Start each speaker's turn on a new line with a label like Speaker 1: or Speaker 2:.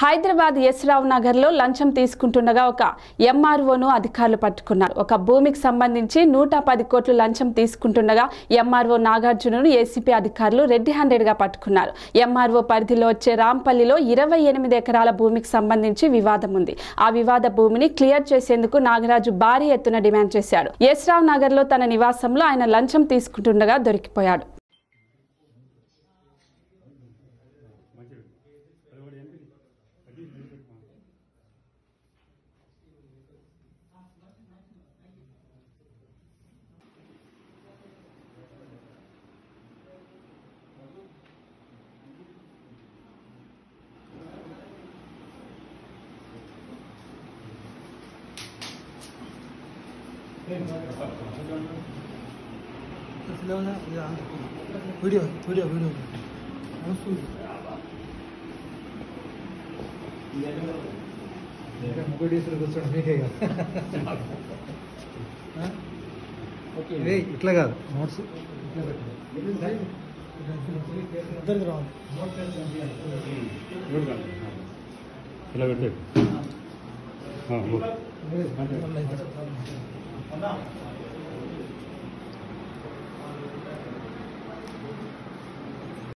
Speaker 1: హైదరాబాద్ యశ్రావ్ నగర్లో లంచం తీసుకుంటుండగా ఒక ఎంఆర్ఓను అధికారులు పట్టుకున్నారు. ఒక భూమికి సంబంధించి నూట పది కోట్లు లంచం తీసుకుంటుండగా ఎంఆర్ఓ నాగార్జునను ఏసీపీ అధికారులు రెడ్డి హండ్రెడ్గా పట్టుకున్నారు. ఎంఆర్ఓ పరిధిలో వచ్చే రాంపల్లిలో ఇరవై ఎనిమిది ఎకరాల భూమికి సంబంధించి వివాదం ఉంది. ఆ వివాద భూమిని క్లియర్ చేసేందుకు నాగరాజు భారీ ఎత్తున డిమాండ్ చేశాడు. యశ్రావ్ నగర్లో తన నివాసంలో ఆయన లంచం తీసుకుంటుండగా దొరికిపోయాడు.
Speaker 2: వీడియో వీడియో వీడియో ముగ్గురు కూర్చోండి మీకే కాదు ఇదే ఇట్లా కాదు నోట్స్ ఇద్దరికి రావాలి
Speaker 3: ఇలా పెట్టాడు
Speaker 2: 没有发现没有没有没有没有